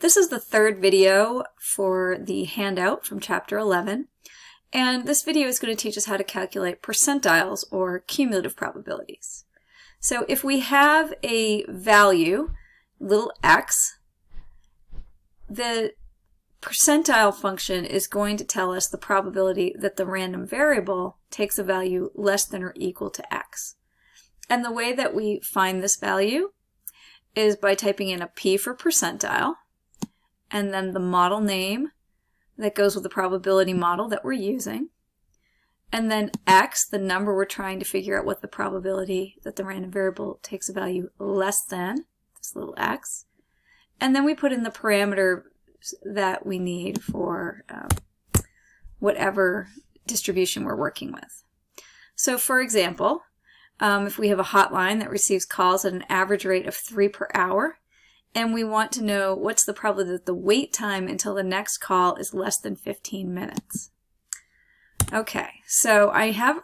This is the third video for the handout from chapter 11. And this video is going to teach us how to calculate percentiles or cumulative probabilities. So if we have a value, little x, the percentile function is going to tell us the probability that the random variable takes a value less than or equal to x. And the way that we find this value is by typing in a p for percentile, and then the model name that goes with the probability model that we're using, and then x, the number we're trying to figure out what the probability that the random variable takes a value less than, this little x, and then we put in the parameter that we need for um, whatever distribution we're working with. So for example, um, if we have a hotline that receives calls at an average rate of three per hour, and we want to know what's the probability that the wait time until the next call is less than 15 minutes. Okay, so I have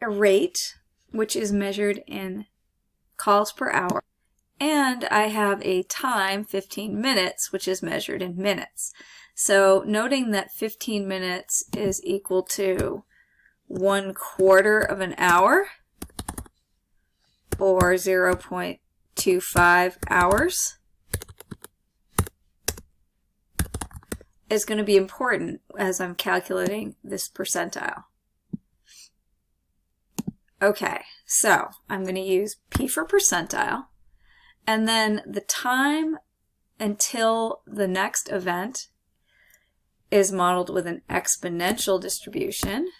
a rate, which is measured in calls per hour, and I have a time, 15 minutes, which is measured in minutes. So noting that 15 minutes is equal to one quarter of an hour, or 0.25 hours, is going to be important as I'm calculating this percentile. Okay, so I'm going to use P for percentile, and then the time until the next event is modeled with an exponential distribution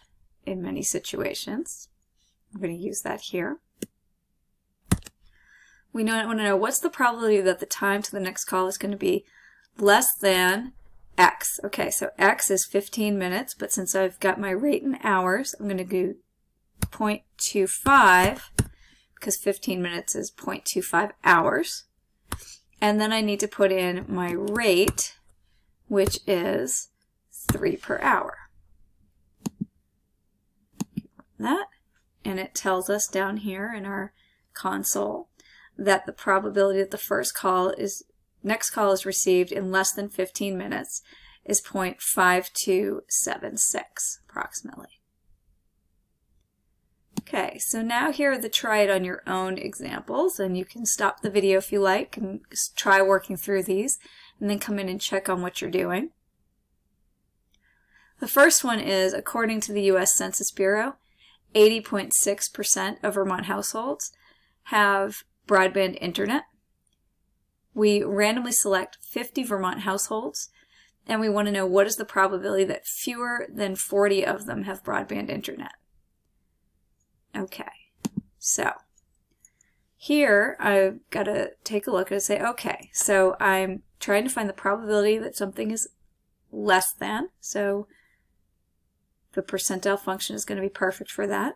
in many situations. I'm going to use that here. We want to know what's the probability that the time to the next call is going to be less than x. Okay, so x is 15 minutes, but since I've got my rate in hours, I'm going to do 0.25 because 15 minutes is 0.25 hours. And then I need to put in my rate, which is 3 per hour. That, and it tells us down here in our console that the probability that the first call is next call is received in less than 15 minutes is 0.5276 approximately. Okay, so now here are the try it on your own examples, and you can stop the video if you like and try working through these, and then come in and check on what you're doing. The first one is, according to the U.S. Census Bureau, 80.6% of Vermont households have broadband internet. We randomly select 50 Vermont households, and we want to know what is the probability that fewer than 40 of them have broadband internet. Okay, so here I've got to take a look and say, okay, so I'm trying to find the probability that something is less than, so the percentile function is going to be perfect for that.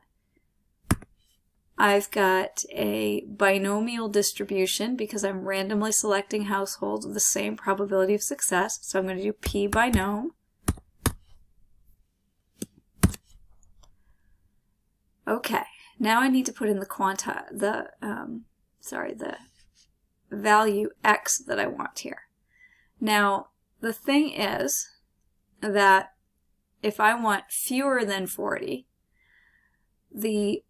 I've got a binomial distribution because I'm randomly selecting households with the same probability of success. So I'm going to do P binom. Okay, now I need to put in the quanta, the, um, sorry, the value x that I want here. Now, the thing is that if I want fewer than 40, the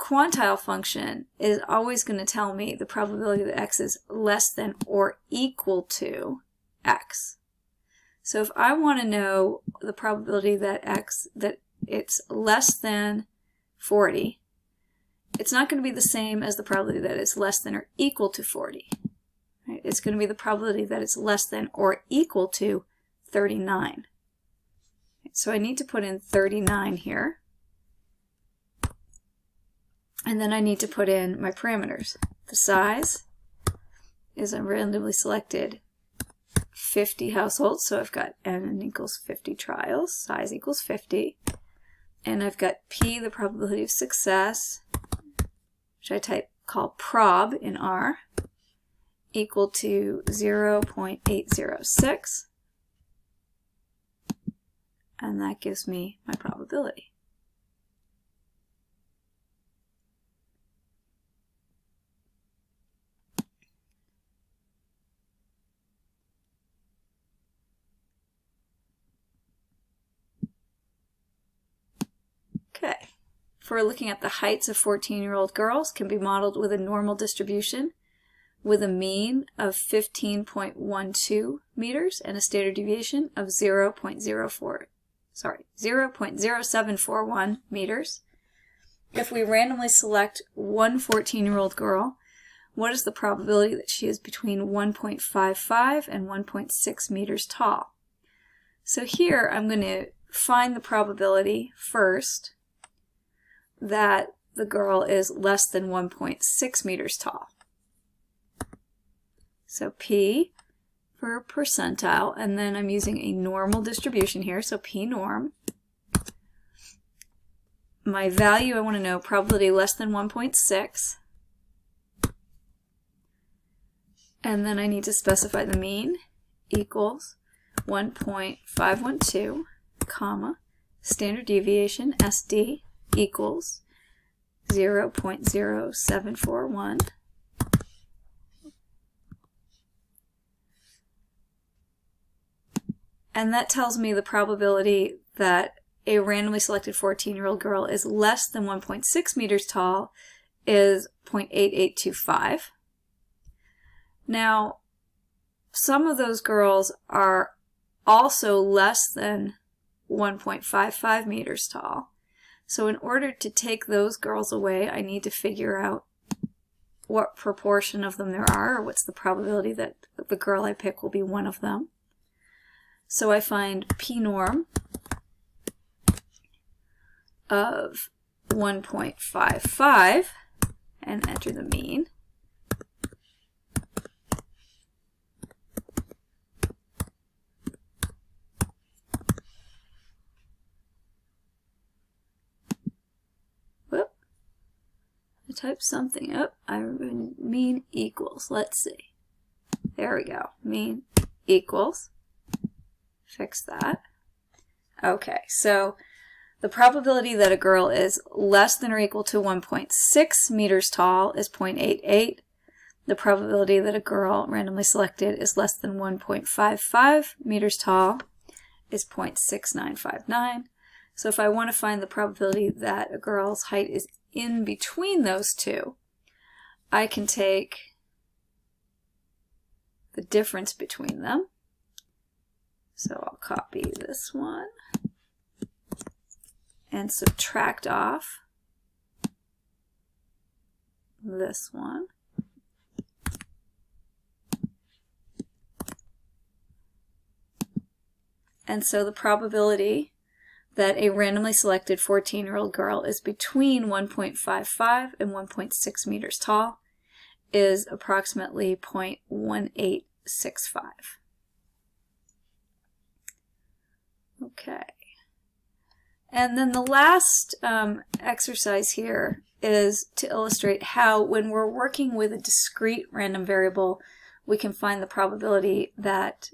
quantile function is always going to tell me the probability that x is less than or equal to x. So if I want to know the probability that x, that it's less than 40, it's not going to be the same as the probability that it's less than or equal to 40. Right? It's going to be the probability that it's less than or equal to 39. So I need to put in 39 here. And then I need to put in my parameters. The size is a randomly selected 50 households, so I've got n equals 50 trials, size equals 50, and I've got p, the probability of success, which I type call prob in R, equal to 0 0.806, and that gives me my probability. For looking at the heights of 14-year-old girls can be modeled with a normal distribution with a mean of 15.12 meters and a standard deviation of 0.04, sorry, 0.0741 meters. If we randomly select one 14-year-old girl, what is the probability that she is between 1.55 and 1.6 meters tall? So here I'm going to find the probability first that the girl is less than 1.6 meters tall. So P for percentile, and then I'm using a normal distribution here, so P norm. My value I want to know, probability less than 1.6. And then I need to specify the mean equals 1.512, comma, standard deviation, SD, equals 0.0741. And that tells me the probability that a randomly selected 14-year-old girl is less than 1.6 meters tall is 0.8825. Now, some of those girls are also less than 1.55 meters tall. So in order to take those girls away, I need to figure out what proportion of them there are, or what's the probability that the girl I pick will be one of them. So I find P norm of 1.55 and enter the mean. Type something up. I mean equals. Let's see. There we go. Mean equals. Fix that. Okay, so the probability that a girl is less than or equal to 1.6 meters tall is 0.88. The probability that a girl randomly selected is less than 1.55 meters tall is 0.6959. So if I want to find the probability that a girl's height is in between those two, I can take the difference between them. So I'll copy this one and subtract off this one. And so the probability that a randomly selected 14-year-old girl is between 1.55 and 1.6 meters tall is approximately 0.1865. Okay. And then the last um, exercise here is to illustrate how when we're working with a discrete random variable, we can find the probability that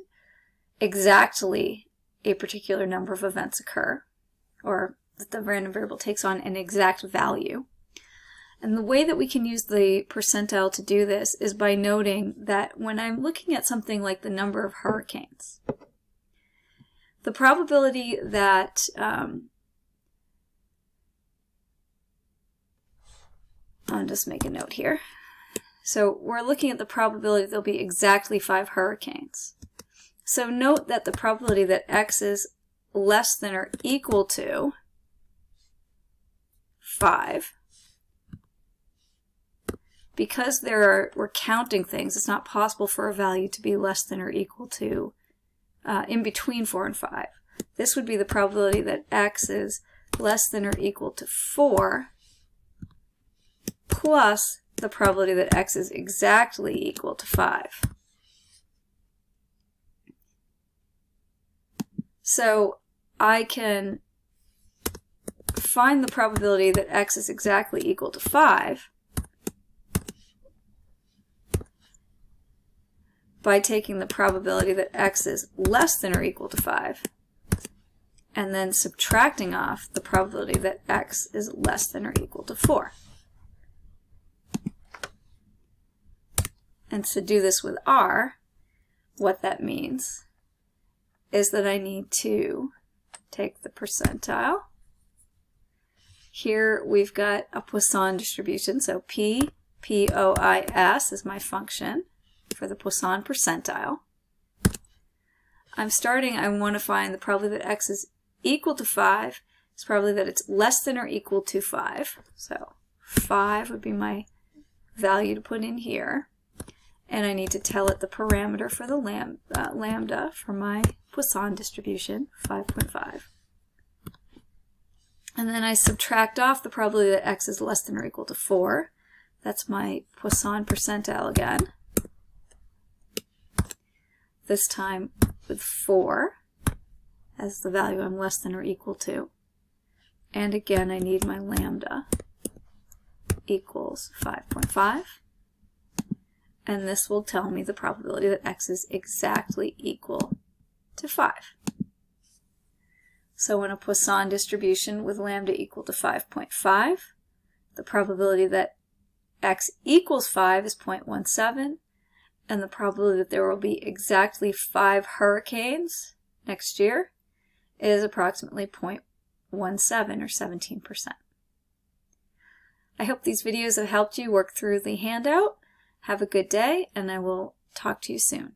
exactly a particular number of events occur or that the random variable takes on an exact value. And the way that we can use the percentile to do this is by noting that when I'm looking at something like the number of hurricanes, the probability that um, I'll just make a note here. So we're looking at the probability there'll be exactly five hurricanes. So note that the probability that x is less than or equal to 5. Because there are, we're counting things, it's not possible for a value to be less than or equal to uh, in between 4 and 5. This would be the probability that x is less than or equal to 4 plus the probability that x is exactly equal to 5. So I can find the probability that x is exactly equal to 5 by taking the probability that x is less than or equal to 5 and then subtracting off the probability that x is less than or equal to 4. And to do this with r, what that means is that I need to take the percentile here we've got a Poisson distribution, so P, P-O-I-S is my function for the Poisson percentile. I'm starting, I want to find the probability that x is equal to 5 It's probably that it's less than or equal to 5. So 5 would be my value to put in here. And I need to tell it the parameter for the lam uh, lambda for my Poisson distribution, 5.5. And then I subtract off the probability that x is less than or equal to 4. That's my Poisson percentile again. This time with 4 as the value I'm less than or equal to. And again, I need my lambda equals 5.5. And this will tell me the probability that x is exactly equal to 5. So in a Poisson distribution with lambda equal to 5.5, the probability that x equals 5 is 0.17, and the probability that there will be exactly 5 hurricanes next year is approximately 0.17 or 17%. I hope these videos have helped you work through the handout. Have a good day, and I will talk to you soon.